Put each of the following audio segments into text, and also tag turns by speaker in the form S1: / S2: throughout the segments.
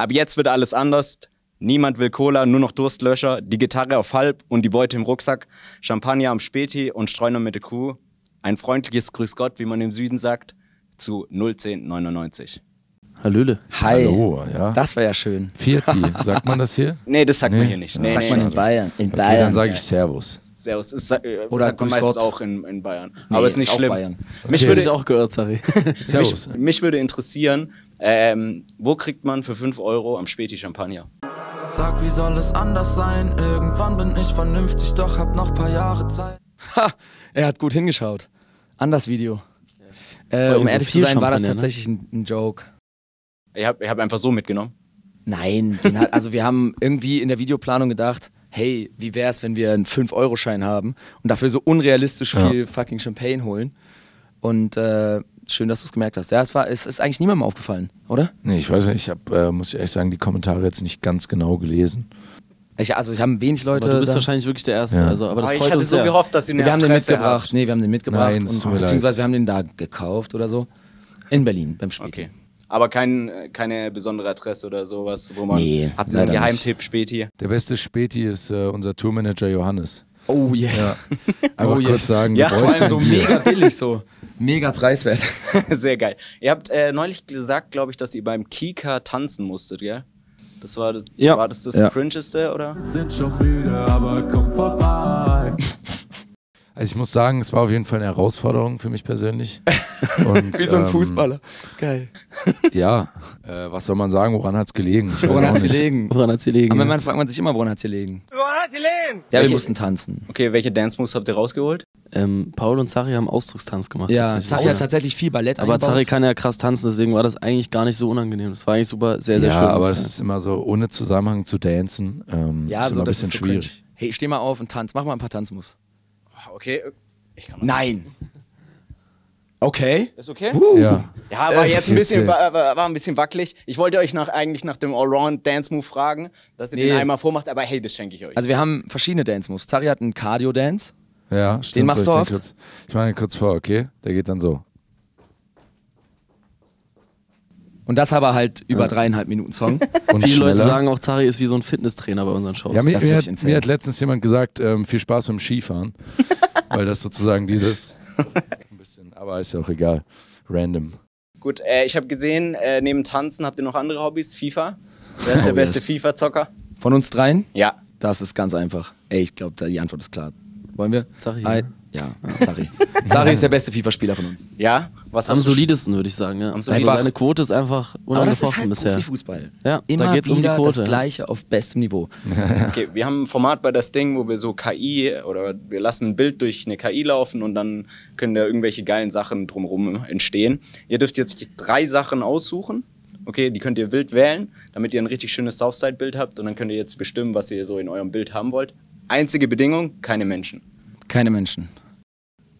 S1: Ab jetzt wird alles anders. Niemand will Cola, nur noch Durstlöscher, die Gitarre auf halb und die Beute im Rucksack, Champagner am Späti und Streuner mit der Kuh. Ein freundliches Grüß Gott, wie man im Süden sagt, zu 01099.
S2: Hallöle.
S3: Hi.
S4: Hallo, ja.
S3: Das war ja schön.
S4: Vierti, sagt man das hier?
S1: Nee, das sagt
S4: Nee,
S1: man hier nicht.
S4: das
S1: Nee,
S3: sagt
S1: nee,
S3: man in Bayern. In
S4: Okay,
S3: Bayern.
S4: dann sage ich Servus.
S1: Servus. Das sagt, äh,
S3: Oder
S1: sagt man meistens
S3: Gott.
S1: auch in, in Bayern.
S3: Nee,
S1: Aber ist nicht
S3: auch
S1: schlimm.
S3: Bayern.
S1: Mich,
S4: Okay.
S2: Würde ich
S1: würde,
S2: auch gehört, sorry.
S4: Servus.
S1: mich, mich würde interessieren, ähm, wo kriegt man für 5 Euro am Späti Champagner?
S5: Sag, wie soll es anders sein? Irgendwann bin ich vernünftig, doch hab noch paar Jahre Zeit.
S3: Ha, er hat gut hingeschaut. An das Video. Äh,
S2: allem
S3: um
S2: so
S3: ehrlich zu sein, war das
S2: ne?
S3: tatsächlich ein, ein Joke.
S1: Ich habe ich hab einfach so mitgenommen.
S3: Nein, den hat, also wir haben irgendwie in der Videoplanung gedacht, hey, wie wär's, wenn wir einen 5-Euro-Schein haben und dafür so unrealistisch
S4: Ja.
S3: viel fucking Champagne holen. Und äh, schön, dass du es gemerkt hast. Ja, es, war, es ist eigentlich niemandem aufgefallen, oder?
S4: Nee, ich weiß nicht, ich habe, äh, muss ich ehrlich sagen, die Kommentare jetzt nicht ganz genau gelesen.
S3: Ich, also ich haben wenig Leute.
S2: Aber du bist
S3: da.
S2: wahrscheinlich wirklich der Erste.
S4: Ja.
S2: Also, aber das
S1: Aber ich
S2: freut
S1: hatte
S2: uns
S1: so
S2: sehr.
S1: gehofft, dass ihr eine
S3: wir haben den mitgebracht.
S1: habt.
S3: Nee, wir haben den mitgebracht.
S4: Nein,
S3: und,
S4: mir leid.
S3: beziehungsweise wir haben den da gekauft oder so. In Berlin beim Spiel.
S1: Okay. Aber kein, keine besondere Adresse oder sowas, wo man.
S3: Nee,
S1: habt ihr einen Geheimtipp Späti?
S4: Der beste Späti ist äh, unser Tourmanager Johannes.
S3: Oh yes.
S4: Ja. Einfach
S3: Oh, yes.
S4: kurz sagen,
S1: Ja, vor
S3: allem so
S4: Bier.
S3: mega billig so. Mega preiswert.
S1: Sehr geil. Ihr habt äh, neulich gesagt, glaube ich, dass ihr beim Kika tanzen musstet, gell? Das war das,
S2: Ja.
S1: war das, das
S3: Ja.
S1: Cringeste, oder?
S5: Sind schon müde, aber komm vorbei.
S4: Also ich muss sagen, es war auf jeden Fall eine Herausforderung für mich persönlich. Und,
S3: Wie so ein
S4: ähm,
S3: Fußballer. Geil.
S4: Ja, äh, was soll man sagen, woran hat es gelegen?
S3: Woran hat's
S4: nicht.
S3: gelegen?
S2: Woran hat sie liegen?
S3: Aber man fragt man sich immer, woran hat's gelegen? Woran hat's gelegen? Ja, wir
S1: Welche-
S3: mussten tanzen.
S1: Okay, welche Dance-Moves habt ihr rausgeholt?
S2: ähm, Paul und Zari haben Ausdruckstanz gemacht.
S3: Ja. Zari hat tatsächlich viel Ballett
S2: aber
S3: eingebaut.
S2: Zari kann ja krass tanzen, deswegen war das eigentlich gar nicht so unangenehm. Das war eigentlich super, sehr, sehr
S4: ja,
S2: schön.
S4: aber
S2: muss
S4: es ist immer so, ohne Zusammenhang zu dancen, ähm,
S3: Ja,
S4: ist
S3: so
S4: immer ein
S3: das
S4: bisschen
S3: ist so
S4: schwierig.
S3: cringe. Hey, steh mal auf und tanz. Mach mal ein paar Tanzmoves.
S1: Okay. Ich kann mal.
S3: Nein. Okay.
S1: Ist okay?
S4: Ja.
S1: Ja, war
S3: Äh,
S1: jetzt ein bisschen, war, war, ein bisschen wackelig. Ich wollte euch nach, eigentlich nach dem Allround-Dance-Move fragen, dass ihr
S3: Nee.
S1: den einmal vormacht, aber hey, das schenke ich euch.
S3: Also wir haben verschiedene Dance-Moves. Zari hat einen Cardio-Dance.
S4: Ja, stimmt.
S3: machst
S4: soll
S3: du
S4: ich den
S3: oft?
S4: Kurz, ich mache ihn kurz vor, okay? Der geht dann so.
S3: Und das aber halt über dreieinhalb Minuten Song.
S4: Und
S2: Viele Leute sagen auch, Zari ist wie so ein Fitnesstrainer bei unseren Shows.
S4: Ja, mir, mir, hat, mir hat letztens jemand gesagt, ähm, viel Spaß beim Skifahren. weil das sozusagen dieses. Ein bisschen, aber ist ja auch egal. Random.
S1: Gut, äh, ich habe gesehen, äh, neben Tanzen habt ihr noch andere Hobbys? FIFA? Wer ist der
S4: Oh,
S1: beste
S4: yes.
S1: FIFA-Zocker?
S3: Von uns dreien?
S1: Ja.
S3: Das ist ganz einfach. Ey, ich glaube, die Antwort ist klar. Wollen wir?
S2: Zari,
S3: Hi. Ja, ja, Zari. Zari ist der beste FIFA-Spieler von uns.
S1: Ja? Was
S2: Am
S1: hast du?
S2: solidesten, würde ich sagen. Ja. Also seine Quote ist einfach
S3: Aber das ist
S2: unangefochten
S3: halt
S2: bisher.
S3: Profifußball.
S2: Ja,
S3: Immer
S2: da geht's um die
S3: wieder
S2: Quote.
S3: das Gleiche auf bestem Niveau.
S1: Okay, wir haben ein Format bei das Ding, wo wir so KI oder wir lassen ein Bild durch eine KI laufen und dann können da irgendwelche geilen Sachen drumherum entstehen. Ihr dürft jetzt drei Sachen aussuchen. Okay, die könnt ihr wild wählen, damit ihr ein richtig schönes Southside-Bild habt und dann könnt ihr jetzt bestimmen, was ihr so in eurem Bild haben wollt. Einzige Bedingung, keine Menschen.
S3: Keine Menschen.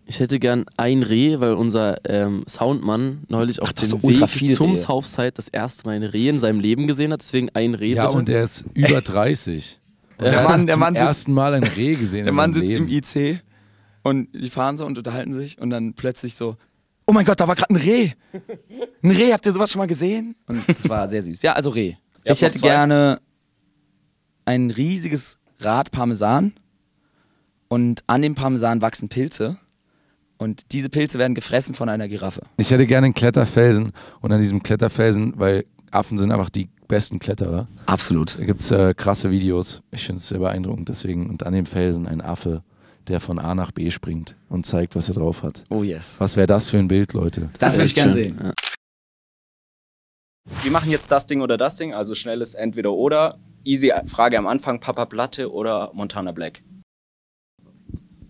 S2: Ich hätte gern ein Reh, weil unser ähm, Soundmann neulich auf
S3: doch
S2: dem Weg
S3: viel
S2: zum. Southside das erste Mal ein Reh in seinem Leben gesehen hat. Deswegen ein Reh
S4: Ja,
S2: bitte.
S4: und der ist über 30. Und
S3: Der
S4: der
S3: Mann-
S4: hat
S3: der
S4: zum
S3: Mann sitzt-
S4: ersten Mal ein Reh gesehen.
S3: Der
S4: in
S3: Mann sitzt
S4: Leben.
S3: im IC und die fahren so und unterhalten sich und dann plötzlich so, oh mein Gott, da war gerade ein Reh. Ein Reh, habt ihr sowas schon mal gesehen? Und das war sehr süß. Ja, also Reh.
S1: Ihr
S3: ich hätte
S1: zwei?
S3: gerne ein riesiges Rad Parmesan und an dem Parmesan wachsen Pilze und diese Pilze werden gefressen von einer Giraffe.
S4: Ich hätte gerne einen Kletterfelsen und an diesem Kletterfelsen, weil Affen sind einfach die besten Kletterer.
S3: Absolut.
S4: Da gibt es äh, krasse Videos. Ich finde es sehr beeindruckend. Deswegen, und an dem Felsen ein Affe, der von A nach B springt und zeigt, was er drauf hat.
S3: Oh yes.
S4: Was wäre das für ein Bild, Leute?
S3: Das will ich
S2: echt
S3: gerne sehen.
S1: Wir machen jetzt das Ding oder das Ding, also schnelles Entweder oder. Easy Frage am Anfang, Papa Platte oder Montana Black?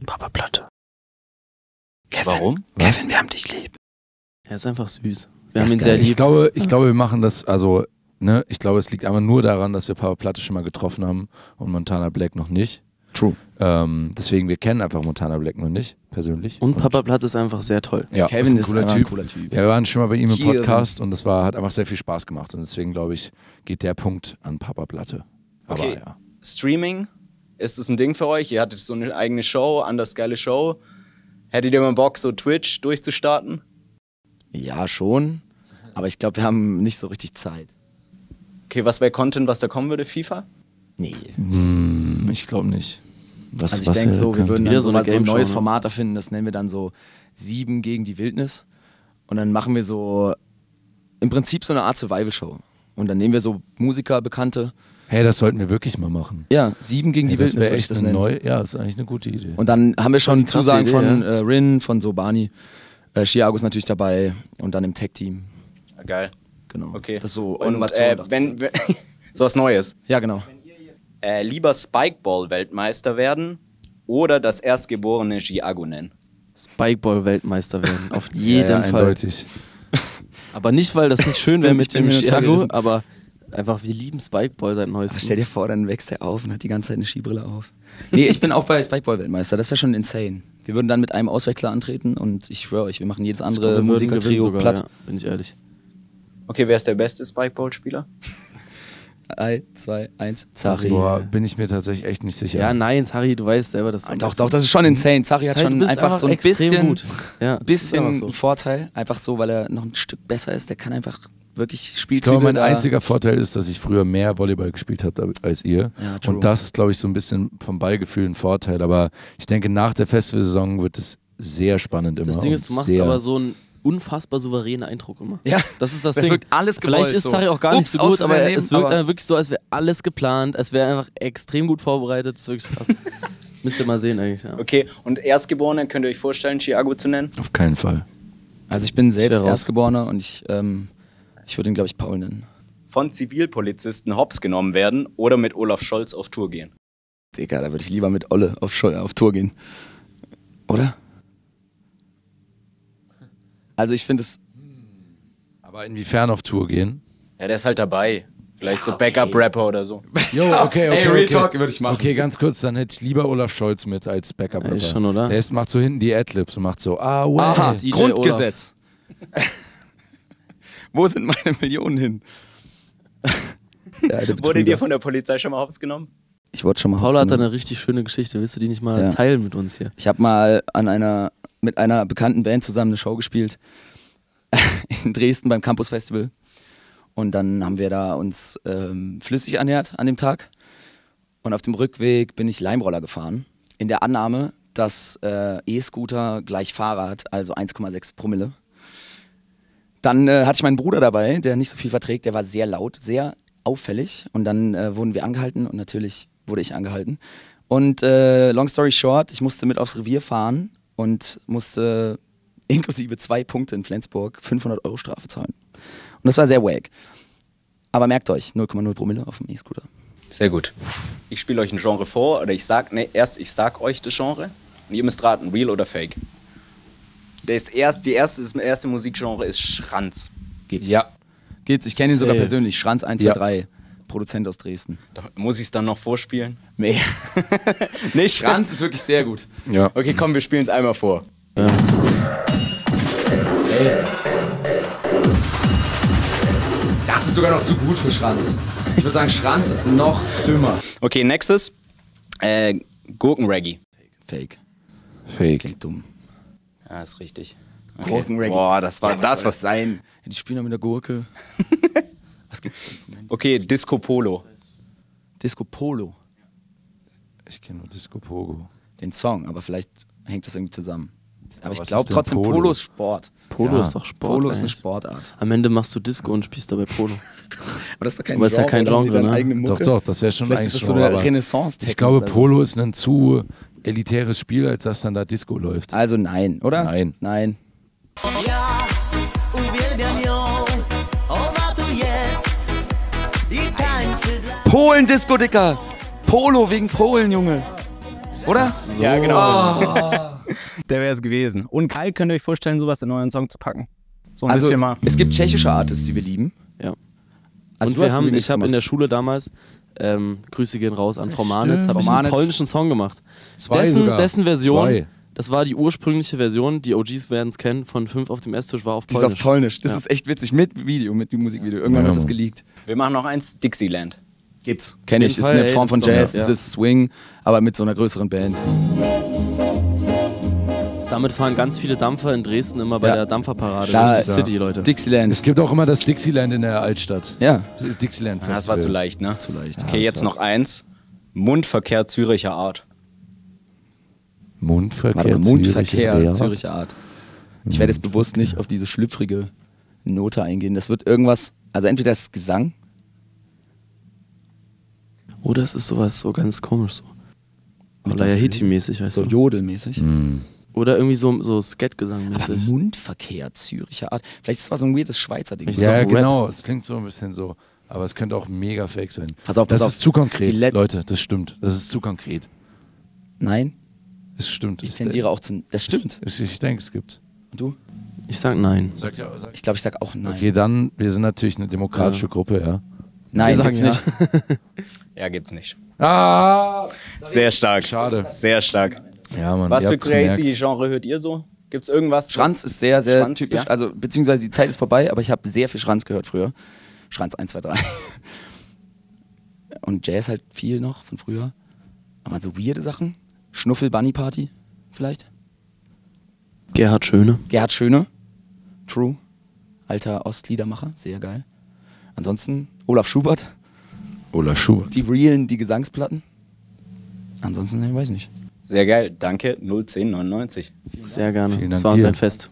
S2: Papa Platte.
S1: Warum?
S3: Kevin, wir haben dich lieb.
S2: Er ist einfach süß. Wir haben ihn sehr
S4: Ich
S2: lieb.
S4: glaube, ich glaube, wir machen das, also, ne, ich glaube, es liegt einfach nur daran, dass wir Papa Platte schon mal getroffen haben und Montana Black noch nicht.
S3: True.
S4: Ähm, deswegen, wir kennen einfach Montana Black noch nicht, persönlich.
S2: Und Papa Platte ist einfach sehr toll.
S4: ja,
S3: Kevin
S4: ist ein cooler
S3: einfach
S4: Typ.
S3: ein cooler Typ.
S4: Ja, wir waren schon mal bei ihm im
S3: Hier.
S4: Podcast und das war, hat einfach sehr viel Spaß gemacht. Und deswegen, glaube ich, geht der Punkt an Papa Platte. Aber
S1: Okay.
S4: ja.
S1: Streaming, ist es ein Ding für euch? Ihr hattet so eine eigene Show, anders geile Show. Hättet ihr mal Bock, so Twitch durchzustarten?
S3: Ja, schon. Aber ich glaube, wir haben nicht so richtig Zeit.
S1: Okay, was wäre Content, was da kommen würde? FIFA?
S3: Nee.
S4: Ich glaube nicht. Was,
S3: Also ich denke so, wir würden
S2: Wieder
S3: dann
S2: so
S3: so, ein neues
S2: ne?
S3: Format erfinden, das nennen wir dann so Sieben gegen die Wildnis. Und dann machen wir so im Prinzip so eine Art Survival-Show. Und dann nehmen wir so Musiker, Bekannte.
S4: Hey, das sollten wir wirklich mal machen.
S3: Ja, Sieben gegen
S4: Hey,
S3: die
S4: das
S3: Wildnis
S4: echt
S3: das
S4: neue, ja, das ist eigentlich eine gute Idee.
S3: Und dann haben wir schon Zusagen
S2: Idee,
S3: von
S2: ja.
S3: äh, Rin, von Sobani, äh, Chiago ist natürlich dabei und dann im Tech-Team.
S1: Geil.
S3: Genau.
S1: Okay.
S3: Das ist so
S1: Und
S3: Innovation.
S1: äh, wenn, wenn so was Neues.
S3: ja, genau.
S1: Äh, lieber Spikeball-Weltmeister werden oder das erstgeborene Giago nennen.
S2: Spikeball-Weltmeister werden. Auf
S4: ja,
S2: jeden
S4: ja,
S2: Fall.
S4: eindeutig.
S2: Aber nicht, weil das nicht schön wäre mit dem
S3: gerissen.
S2: aber einfach, wir lieben Spikeball seit
S3: Aber
S2: neuestem.
S3: stell dir vor, dann wächst er auf und hat die ganze Zeit eine Skibrille auf. Nee, ich bin auch bei Spikeball-Weltmeister. Das wäre schon insane. Wir würden dann mit einem Auswechsler antreten und ich schwöre euch, wir machen jedes andere Musikertrio platt.
S2: Ja, bin ich ehrlich.
S1: Okay, wer ist der beste Spikeball-Spieler?
S3: Drei, zwei, eins, Zari.
S4: Boah, bin ich mir tatsächlich echt nicht sicher.
S2: Ja, nein, Harry, du weißt selber, dass du
S3: Doch, doch, das ist schon insane. Zari hat
S2: Zari,
S3: schon einfach,
S2: einfach
S3: so ein bisschen,
S2: gut. Ja,
S3: bisschen
S2: so.
S3: einen Vorteil. Einfach so, weil er noch ein Stück besser ist. Der kann einfach wirklich
S4: Ich
S3: Spielzüge.
S4: glaube, mein einziger Vorteil ist, dass ich früher mehr Volleyball gespielt habe als ihr.
S3: Ja.
S4: Und das ist, glaube ich, so ein bisschen vom Ballgefühl ein Vorteil. Aber ich denke, nach der Festivalsaison wird es sehr spannend immer.
S2: Das Ding ist, du machst aber so einen unfassbar souveränen Eindruck immer.
S3: Ja,
S2: Das ist das,
S3: das
S2: Ding.
S3: wirkt alles
S2: Vielleicht
S3: gewollt,
S2: ist
S3: so.
S2: Zari auch gar nicht
S3: Ups,
S2: so gut, aber
S3: Versehen,
S2: es wirkt
S3: aber-
S2: einfach wirklich so, als wäre alles geplant, es wäre einfach extrem gut vorbereitet. Das ist wirklich krass. Müsst ihr mal sehen eigentlich, ja.
S1: Okay, und Erstgeborene, könnt ihr euch vorstellen, Chiago zu nennen?
S4: Auf keinen Fall.
S3: Also ich bin selbst
S2: raus.
S3: Erstgeborener und ich, ähm, ich würde ihn, glaube ich, Paul nennen.
S1: Von Zivilpolizisten hops genommen werden oder mit Olaf Scholz auf Tour gehen?
S3: Digga, da würde ich lieber mit Olle auf, Schul- auf Tour gehen. Oder? Also ich finde es.
S4: Aber inwiefern auf Tour gehen?
S1: Ja, der ist halt dabei. Vielleicht so Backup-Rapper oder so.
S4: Jo, okay, okay.
S3: Ey, Real
S4: okay.
S3: Talk würde ich machen.
S4: Okay, ganz kurz, dann hätte ich lieber Olaf Scholz mit als backup
S2: Ey, schon, oder?
S4: Der ist, macht so hinten die Adlibs und macht so, ah, well.
S3: Aha,
S2: DJ
S3: Grundgesetz. Wo sind meine Millionen hin?
S1: Wurde dir von der Polizei schon mal hops genommen?
S3: ich wurde schon mal
S2: Paula hat da eine richtig schöne Geschichte. Willst du die nicht mal
S3: Ja.
S2: teilen mit uns hier?
S3: Ich habe mal an einer, mit einer bekannten Band zusammen eine Show gespielt in Dresden beim Campus Festival. Und dann haben wir da uns ähm, flüssig ernährt an dem Tag. Und auf dem Rückweg bin ich Leimroller gefahren. In der Annahme, dass äh, E-Scooter gleich Fahrrad, also 1,6 Promille. Dann äh, hatte ich meinen Bruder dabei, der nicht so viel verträgt. Der war sehr laut, sehr auffällig. Und dann äh, wurden wir angehalten und natürlich wurde ich angehalten. Und äh, long story short, ich musste mit aufs Revier fahren und musste inklusive zwei Punkte in Flensburg 500 Euro Strafe zahlen. Und das war sehr wack. Aber merkt euch, 0,0 Promille auf dem E-Scooter.
S1: Sehr gut. Ich spiele euch ein Genre vor oder ich sag, nee, erst ich sag euch das Genre und ihr müsst raten, real oder fake. Der ist erst, die erste, das erste Musikgenre ist Schranz.
S3: Geht's?
S4: Ja.
S3: Geht's, ich kenne ihn sogar persönlich. Schranz 1, 2,
S4: Ja.
S3: 3. Produzent aus Dresden.
S1: Da muss ich es dann noch vorspielen?
S3: Nee. nee, Schranz ist wirklich sehr gut.
S4: Ja.
S1: Okay, komm, wir spielen es einmal vor.
S3: Das ist sogar noch zu gut für Schranz. Ich würde sagen, Schranz ist noch dümmer.
S1: Okay, nächstes. Äh, Gurkenreggae.
S3: Fake.
S4: Fake.
S3: Klingt dumm.
S1: Ja, ist richtig.
S3: Gurkenreggae.
S1: Boah, das war
S3: Ja,
S1: das, was.
S3: sein. Ja, die spielen doch mit der Gurke. was gibt's?
S1: Okay, Disco Polo.
S3: Disco Polo.
S4: Ich kenne nur Disco Pogo.
S3: Den Song, aber vielleicht hängt das irgendwie zusammen. Aber ich
S4: was
S3: glaube trotzdem,
S4: Polo?
S3: Polo ist Sport.
S2: Polo
S4: Ja,
S2: ist doch Sport.
S3: Polo ist eine. Sportart.
S2: Am Ende machst du Disco und spielst dabei Polo.
S3: Aber das ist doch kein
S2: Aber ist ja kein Genre, ne?
S4: Doch, doch, das wäre schon
S3: Vielleicht
S4: eigentlich
S3: ist das so eine
S4: aber
S3: renaissance
S4: Ich glaube, Polo ist ein zu elitäres Spiel, als dass dann da Disco läuft.
S3: Also nein, oder?
S4: Nein.
S3: Nein.
S6: Ja,
S3: Polen-Disco, Dicker! Polo wegen Polen, Junge. Oder?
S1: Ja, genau. Der wäre es gewesen. Und Kai, könnt ihr euch vorstellen, sowas in euren Song zu packen? So ein
S3: Also,
S1: bisschen mal.
S3: es gibt tschechische Artists, die wir lieben.
S2: Ja.
S3: Also
S2: und wir haben, ich habe in der Schule damals, ähm, Grüße gehen raus an Frau Manitz, habe ich einen
S3: Manitz.
S2: polnischen Song gemacht.
S4: Zwei
S2: dessen,
S4: sogar.
S2: dessen Version,
S4: Zwei.
S2: das war die ursprüngliche Version, die OGs werden es kennen, von 5 auf dem Esstisch war auf
S3: Die ist
S2: Polnisch.
S3: auf Polnisch. Das
S2: Ja.
S3: ist echt witzig. Mit Video, mit Musikvideo. Irgendwann
S4: Ja,
S3: wird das
S4: Mann.
S3: geleakt.
S1: Wir machen noch eins, Dixieland.
S3: Gibt's. Kenn ich. Ist
S2: Fall,
S3: eine
S2: ey,
S3: Form von
S2: ist
S3: Jazz.
S2: ja.
S3: Es ist Swing, aber mit so einer größeren Band.
S2: Damit fahren ganz viele Dampfer in Dresden immer bei
S3: Ja.
S2: der Dampferparade
S3: Da
S2: durch die
S3: ist-
S2: City, Leute.
S3: Dixieland.
S4: Es gibt auch immer das Dixieland in der Altstadt.
S3: ja,
S4: Das ist Dixieland Festival.
S1: Das war zu leicht, ne?
S3: zu leicht.
S1: Okay, jetzt noch eins. Mundverkehr Züricher Art.
S4: Mundverkehr,
S3: Warte Mundverkehr,
S4: Zürich, ja.
S3: Züricher Art. Ich werde jetzt bewusst nicht auf diese schlüpfrige Note eingehen. Das wird irgendwas, also entweder das ist Gesang,
S2: Oder es ist sowas so ganz komisch so. Oder Hiti-mäßig, weißt
S3: so
S2: du.
S3: jodelmäßig.
S2: Oder irgendwie so, so
S3: Aber
S2: Sketgesang-mäßig.
S3: Mundverkehr, Züricher Art. Vielleicht ist das mal so ein weirdes Schweizer Ding.
S2: Ich
S4: Ja,
S2: Rap.
S4: genau. Es klingt so ein bisschen so. Aber es könnte auch mega fake sein.
S3: Pass auf, pass
S4: das
S3: auf.
S4: ist zu konkret, Leute. Das stimmt. Das ist zu konkret.
S3: Nein,
S4: Es stimmt.
S3: ich
S4: Es-
S3: tendiere auch zu. Das stimmt.
S4: Es, ich denke, es gibt.
S3: Und du?
S2: Ich sag nein.
S4: Sag ja, sag
S3: Ich glaube, ich sag auch nein.
S4: Okay, dann, wir sind natürlich eine demokratische
S2: Ja.
S4: Gruppe, ja.
S3: Nein,
S2: Wir
S3: gibt's
S2: sagen
S3: nicht.
S1: Ja, gibt's nicht.
S4: Ah!
S1: Sehr stark.
S4: Schade.
S1: Sehr stark.
S4: Ja, Mann.
S1: Was für crazy
S4: gemerkt.
S1: Genre hört ihr so? Gibt's irgendwas?
S3: Schranz ist sehr, sehr
S1: Schranz,
S3: typisch.
S1: ja?
S3: Also, beziehungsweise die Zeit ist vorbei, aber ich habe sehr viel Schranz gehört früher. Schranz 1, 2, 3. Und Jazz halt viel noch von früher. Aber so weirde Sachen. Schnuffel Bunny Party vielleicht.
S2: Gerhard Schöne.
S3: Gerhard Schöne. True. Alter Ostliedermacher. Sehr geil. Ansonsten Olaf Schubert.
S4: Olaf Schubert.
S3: Die realen, die Gesangsplatten. Ansonsten, ne, weiß nicht.
S1: Sehr geil. Danke. 01099.
S2: Sehr gerne.
S4: Vielen Dank
S2: das war uns ein Fest.